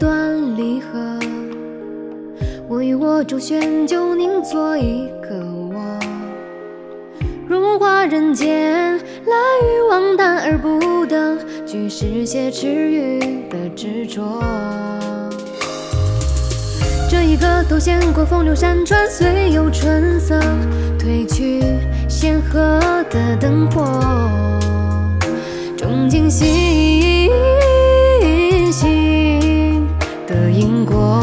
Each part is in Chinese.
断离合，我与我周旋，就宁做一个我。如花人间，来与往淡而不得，俱是些迟愚的执着。这一刻都见过风流山川，虽有春色，褪去仙鹤的灯火，憧憬夕。因果。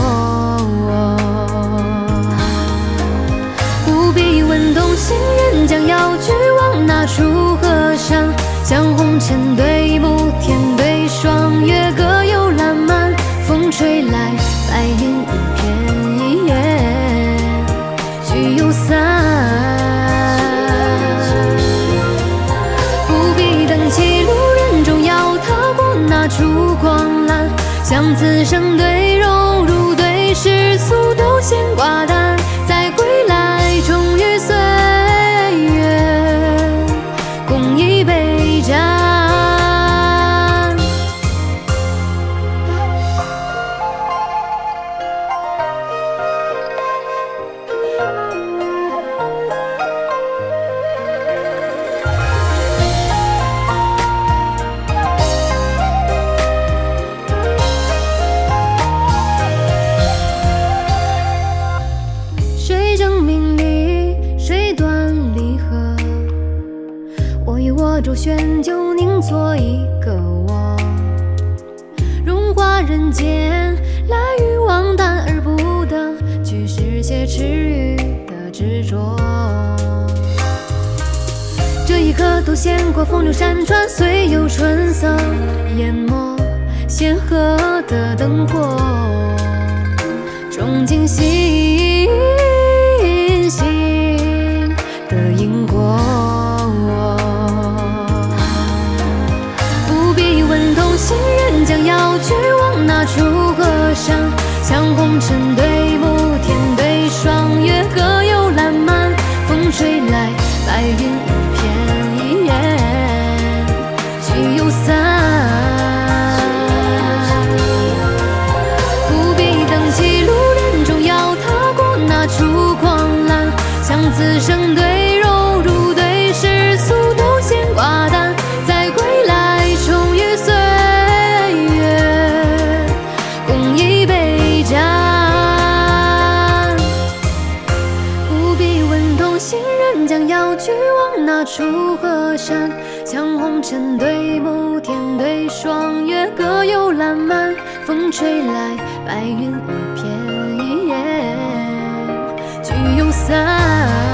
不必问东行人将要去往哪处河上，像红尘对暮天对霜月，各有浪漫，风吹来，白云一片，聚又散。不必等起路人终要踏过那处光澜，像此生对荣辱对世俗都先挂单，再归来重遇岁月，共一杯盏。与我周旋，就凝做一个我。融化人间，来与往淡而不等，俱是些痴欲的执着。这一刻都见过风流山川，虽有春色，淹没仙鹤的灯火。钟情心要去往哪处河山，像红尘对暮天对霜月，各有烂漫，风吹来，白云一片，聚又散。不必等起路人终要踏过那处狂澜，像此生对将要去往哪处河山，像红尘对暮天对霜月，各有烂漫，风吹来，白云一片一眼，聚又散。